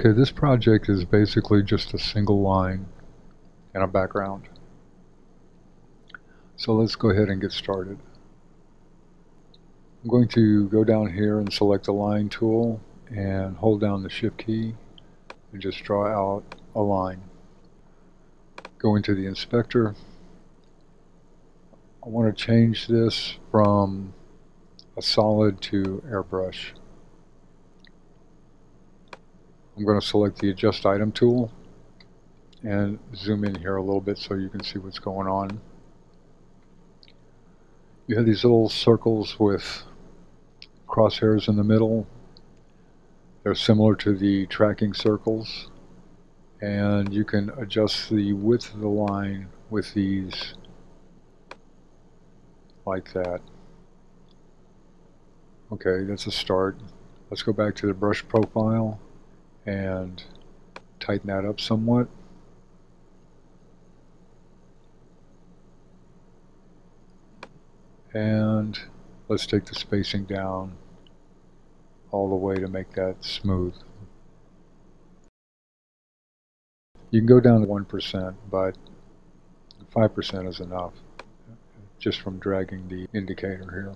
Okay, this project is basically just a single line and a background. So let's go ahead and get started. I'm going to go down here and select the line tool and hold down the shift key and just draw out a line. Go into the inspector. I want to change this from a solid to airbrush. I'm going to select the adjust item tool and zoom in here a little bit so you can see what's going on. You have these little circles with crosshairs in the middle. They're similar to the tracking circles and you can adjust the width of the line with these like that. Okay, that's a start. Let's go back to the brush profile and tighten that up somewhat. And let's take the spacing down all the way to make that smooth. You can go down to 1%, but 5% is enough just from dragging the indicator here.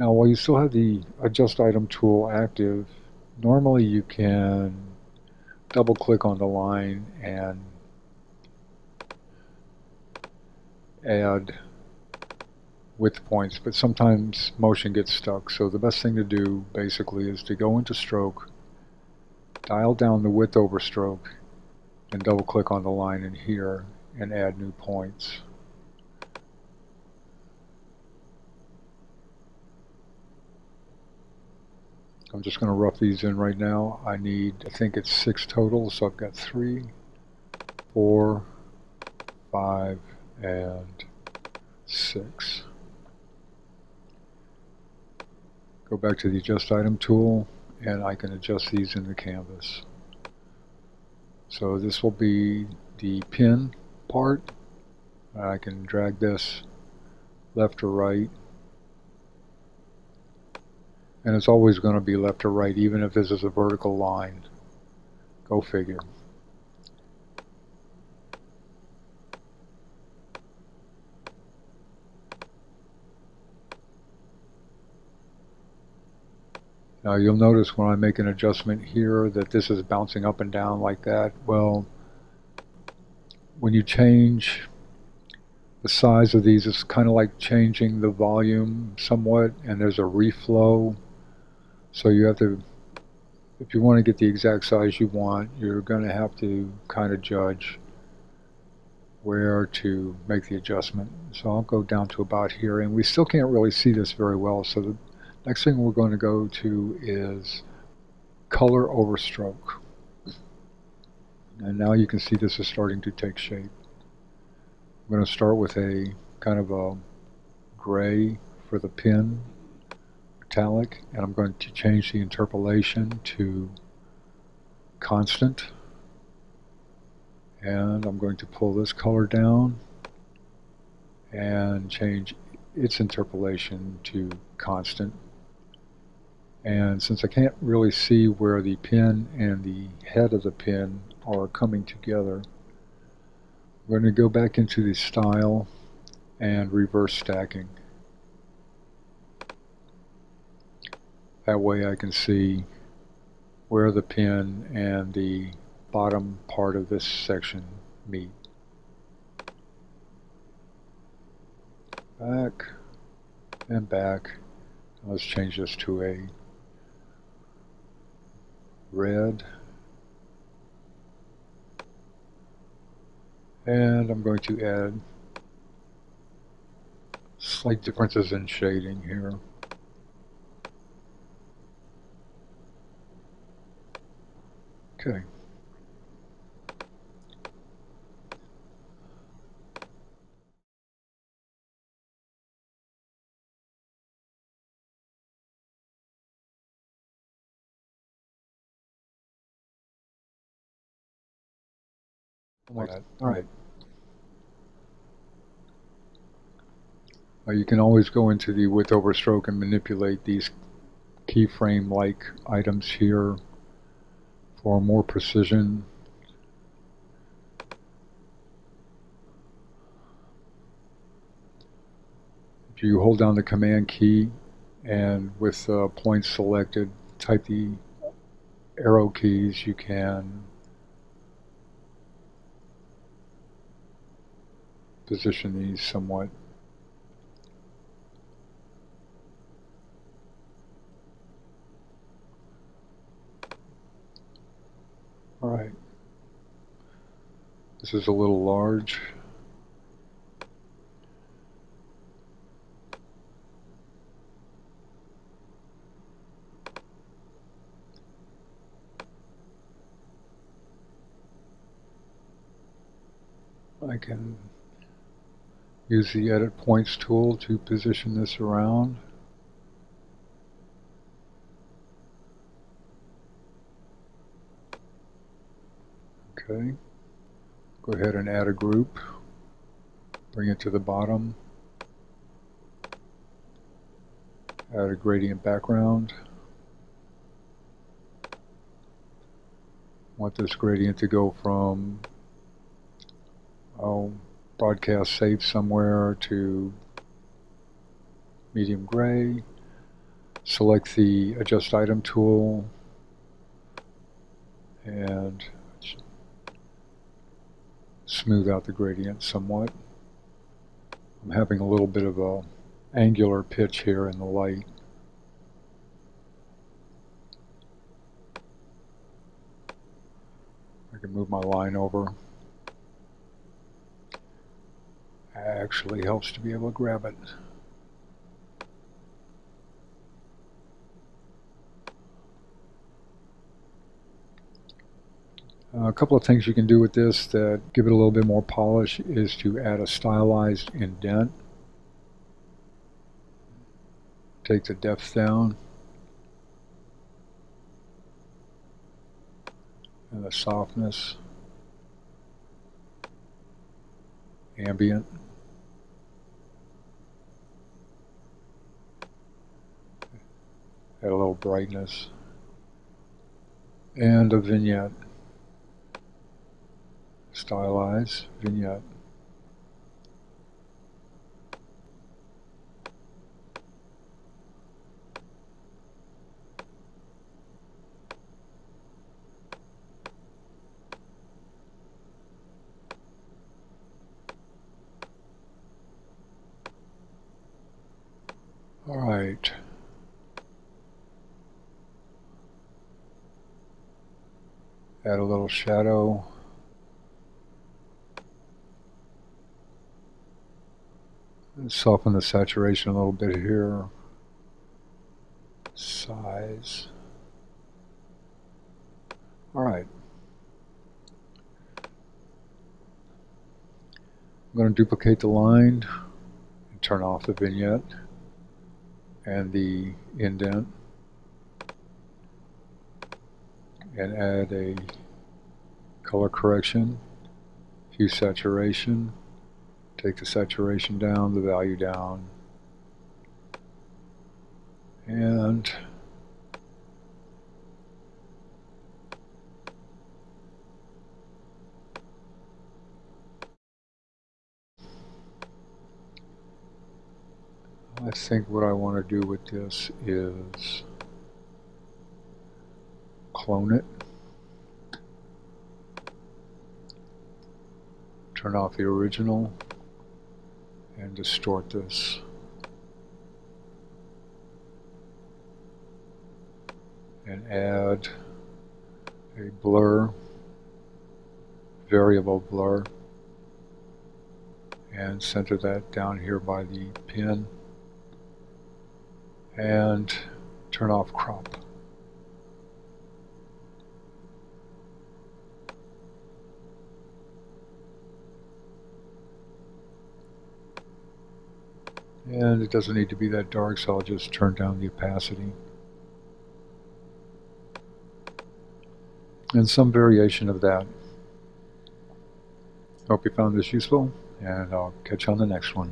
Now while you still have the adjust item tool active, normally you can double click on the line and add width points but sometimes motion gets stuck. So the best thing to do basically is to go into stroke dial down the width over stroke and double click on the line in here and add new points I'm just going to rough these in right now. I need, I think it's six total, so I've got three, four, five, and six. Go back to the adjust item tool and I can adjust these in the canvas. So this will be the pin part. I can drag this left or right and it's always going to be left or right even if this is a vertical line. Go figure. Now you'll notice when I make an adjustment here that this is bouncing up and down like that. Well, when you change the size of these, it's kind of like changing the volume somewhat and there's a reflow so you have to, if you want to get the exact size you want, you're going to have to kind of judge where to make the adjustment. So I'll go down to about here, and we still can't really see this very well. So the next thing we're going to go to is color over stroke. And now you can see this is starting to take shape. I'm going to start with a kind of a gray for the pin metallic and I'm going to change the interpolation to constant. And I'm going to pull this color down and change its interpolation to constant. And since I can't really see where the pin and the head of the pin are coming together I'm going to go back into the style and reverse stacking That way I can see where the pin and the bottom part of this section meet. Back and back. Let's change this to a red. And I'm going to add slight differences in shading here. Okay. All right. Uh, you can always go into the width over stroke and manipulate these keyframe like items here for more precision. If you hold down the command key and with uh, points selected, type the arrow keys, you can position these somewhat. All right. This is a little large. I can use the edit points tool to position this around. Okay. Go ahead and add a group. Bring it to the bottom. Add a gradient background. Want this gradient to go from oh, broadcast safe somewhere to medium gray. Select the adjust item tool and smooth out the gradient somewhat. I'm having a little bit of a angular pitch here in the light. I can move my line over. Actually helps to be able to grab it. Uh, a couple of things you can do with this that give it a little bit more polish is to add a stylized indent. Take the depth down. And the softness. Ambient. Add a little brightness. And a vignette stylize vignette. All right. Add a little shadow. Soften the saturation a little bit here. Size. All right. I'm going to duplicate the line and turn off the vignette and the indent and add a color correction, hue saturation, Take the saturation down, the value down. And I think what I want to do with this is clone it. Turn off the original and distort this. And add a blur, variable blur, and center that down here by the pin and turn off crop. And it doesn't need to be that dark, so I'll just turn down the opacity. And some variation of that. Hope you found this useful, and I'll catch you on the next one.